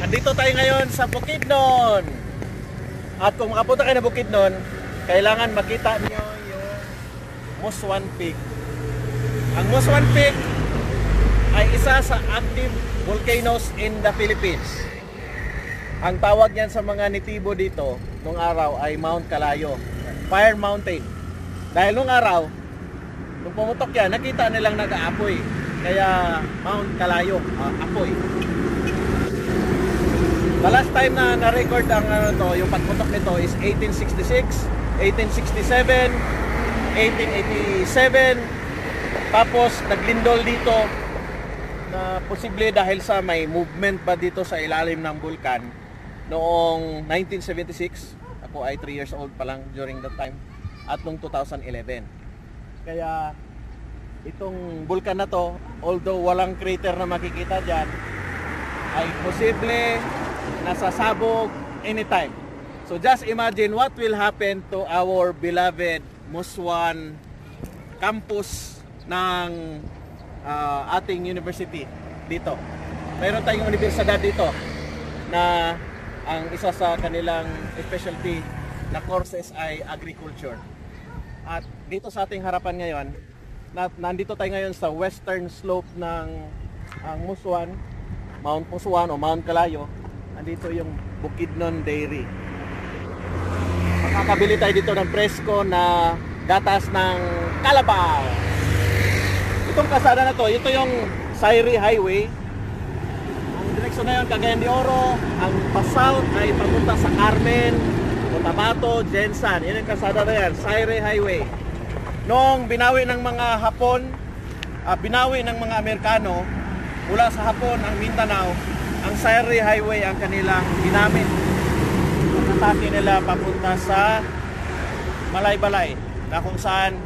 Nandito tayo ngayon sa Bukidnon. At kung makapunta kayo na Bukidnon, kailangan makita niyo yung Muswan Peak. Ang Muswan Peak ay isa sa active volcanoes in the Philippines. Ang tawag niyan sa mga nitibo dito nung araw ay Mount Kalayo, Fire Mountain. Dahil nung araw, nung pumutok yan, nakita nilang nag-aapoy. Kaya Mount Kalayo, ah, apoy. The last time na na-record ang ano to, yung pagputok nito is 1866, 1867, 1887. Tapos naglindol dito na posible dahil sa may movement pa dito sa ilalim ng bulkan noong 1976. Ako ay 3 years old pa lang during that time at noong 2011. Kaya itong bulkan na to, although walang crater na makikita dyan, ay posible nasasabog anytime. So just imagine what will happen to our beloved Muswan campus ng uh, ating university dito. Mayroon tayong universidad dito na ang isa sa kanilang specialty na courses ay agriculture. At dito sa ating harapan ngayon, na, nandito tayo ngayon sa western slope ng ang Muswan, Mount Muswan o Mount Kalayo andito yung Bukidnon Dairy. Makakabili tayo dito ng presko na gatas ng kalabaw. Itong kasada na to, ito yung Sairi Highway. Ang direksyon na yun, Cagayan de Oro. Ang pa-south ay papunta sa Carmen, Cotabato, Jensan. Yan yung kasada na yan, Sairi Highway. Noong binawi ng mga Hapon, uh, binawi ng mga Amerikano mula sa Hapon ang Mindanao, ang Sairi Highway ang kanilang ginamit. Atake nila papunta sa Malaybalay na kung saan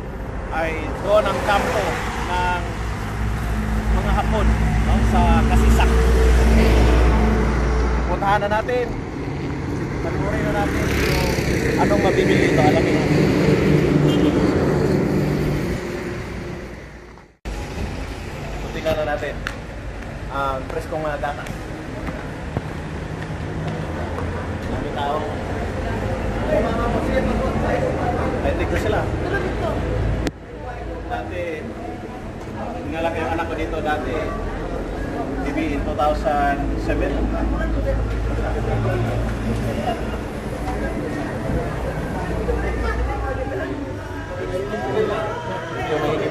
ay doon ang kampo ng mga Hapon no, sa Kasisak. Puntahan na natin. Panurin na natin yung anong mabibili ito. Alamin natin. Tingnan na natin ang preskong mga data. Ningalaki yung anak ko dito dati. DB in 2007. Yung mahilig.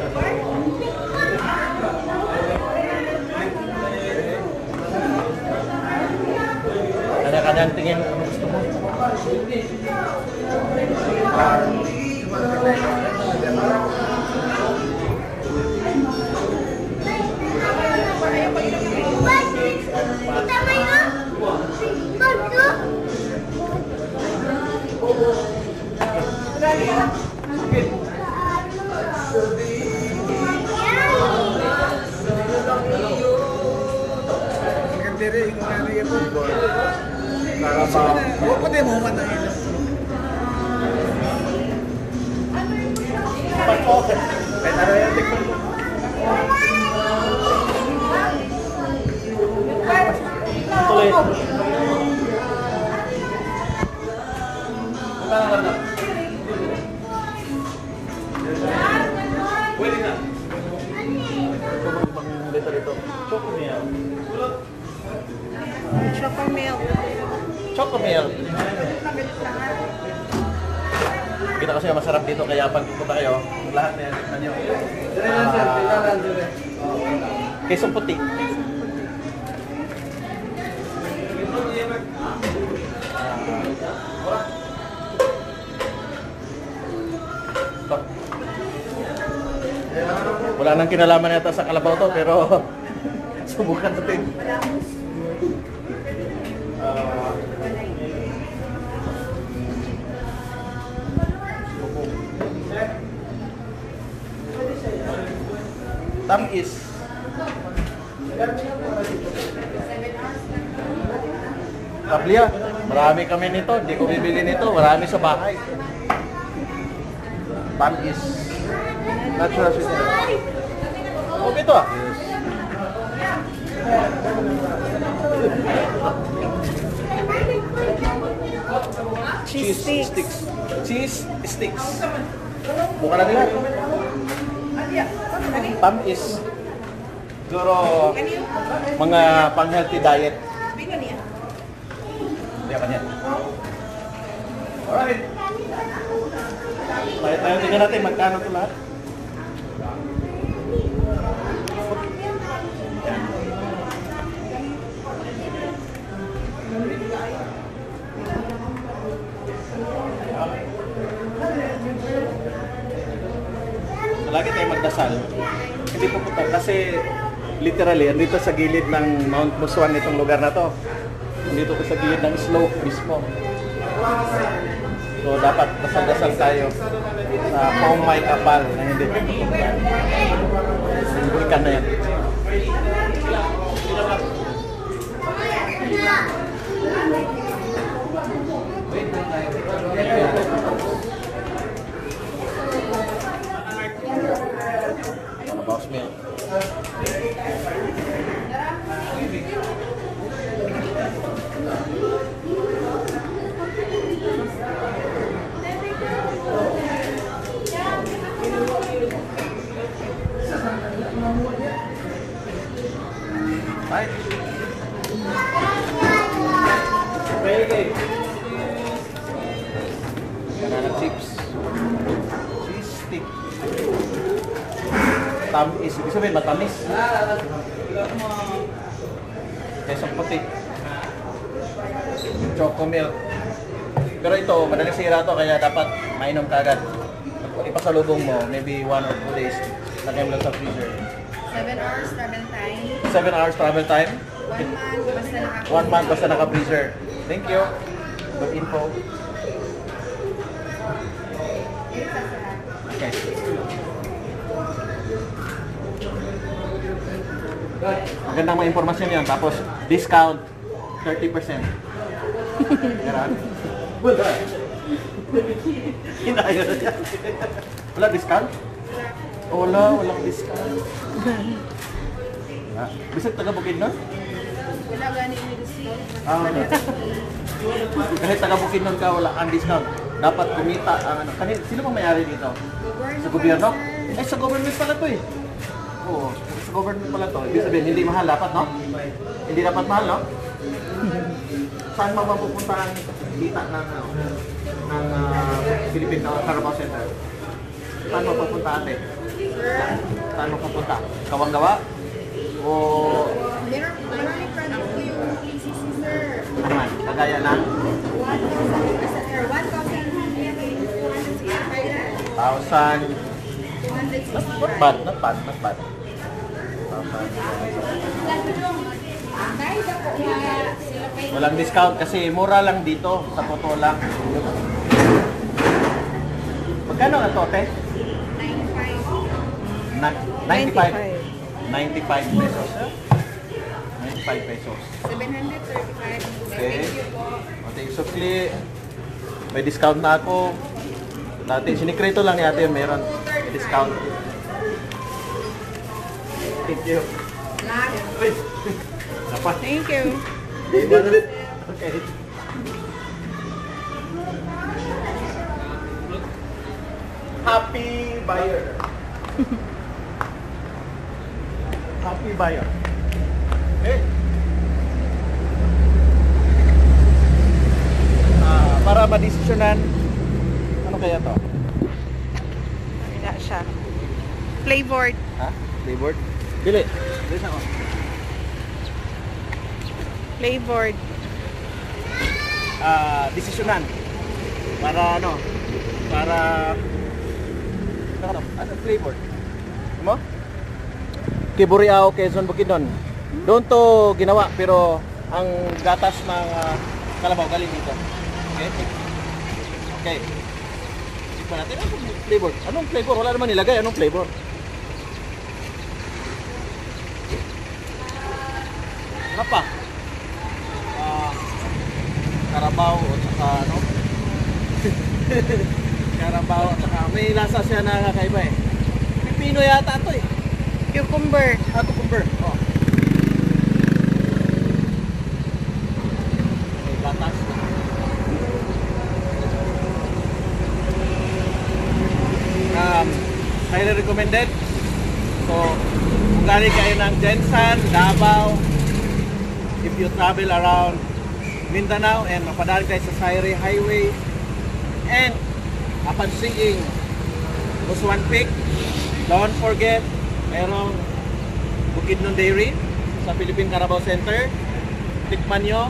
Kanya-kanyang tingin kung ano gusto mo. Huwag mo man na yun. Pag-okay. Kahit ano yung Choco milk. Chocomel. Kita kasi masarap dito kaya pag pupunta kayo, lahat na yan, sir, dire lang dire. Kesong puti. Wala nang kinalaman yata sa kalabaw to, pero subukan natin. Tamis. Tablia, marami kami nito. Hindi ko bibili nito. Marami sa bahay. Tamis. Natural sweetener. Oh, ito ah. Cheese sticks. Cheese sticks. Buka na nila. Tam is siguro mga pang-healthy diet. Hindi pa niya. Alright. Tayo tayo tingnan natin magkano ito lahat. Lagi tayo magdasal. Hindi pupunta kasi literally andito sa gilid ng Mount Muswan itong lugar na to. Andito ko sa gilid ng slope mismo. So dapat dasal-dasal tayo sa Paumay Kapal na hindi pupunta. Bulikan na yan. Right. Okay. Banana. Tamis. Ibig sabihin, matamis. Kesong puti. Choco milk. Pero ito, madaling sira to kaya dapat mainom ka agad. Ipasalubong mo, maybe one or two days. Lagay mo lang sa freezer. 7 hours travel time. 7 hours travel time. 1 month, basta naka One month basta naka-freezer. Thank you. Good info. Okay. Magandang mga impormasyon yan. Tapos, discount 30%. Meron? Wala. Wala discount? Wala, walang discount. Ah, Bisag taga Bukid nun? Wala gani yung discount. Ah, wala. Kahit taga Bukidnon ka, wala ang discount. Dapat kumita ang ano. Kanil, sino bang may-ari dito? Sa gobyerno? Eh, sa government pala to eh. Oo, sa government pala to. Ibig sabihin, hindi mahal dapat, no? Hindi dapat mahal, no? Saan ba mapupunta ang kita ng, ano, ng uh, Philippine Carabao Center? Saan mapupunta ate? Saan mapupunta? Kawanggawa? O Meron, marami product ko yung PCC, sir. ano man? Kagaya ng 1,000 sir. 1,000 thousand 260. Not bad, not bad, not bad. Dahil ako nga sila pa yung Walang discount kasi mura lang dito, sa totoo lang. Magkano ang tote? 95. Na, 95. 95 pesos. 95 pesos. 735. Okay. Thank you po. Okay, sukli. May discount na ako. Dati, sinikreto lang ni ate yun, meron. May discount. Thank you. Thank you. Okay. Happy buyer. Happy buyer. Okay. Ah, para madesisyonan, ano kaya to? Wala siya. Flavored. Ha? Flavored? Dili. Dili sa ako. Flavored. ah, desisyonan para ano para ano ano flavor mo Kiburiao Quezon Bukidnon. Doon to ginawa pero ang gatas ng ah, kalabaw galing dito. Okay? Okay. Tikman natin. Anong flavor? Anong flavor? Wala naman nilagay. Anong flavor? Ano pa. Ah Carabao at saka ano? Carabao at saka may lasa siya na kakaiba eh. Pipino yata ito eh. Cucumber. Ah, cucumber. Oh. May gatas. Um, highly recommended. So, kung galing kayo ng Jensen, Davao, if you travel around Mindanao and mapadaan kayo sa Saire Highway and upon seeing Muswan Peak, don't forget merong Bukidnon Dairy sa Philippine Carabao Center. Tikman nyo,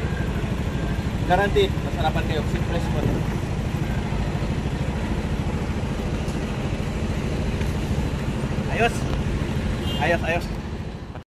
guaranteed, masarapan kayo. Simple spot. Ayos. Ayos, ayos.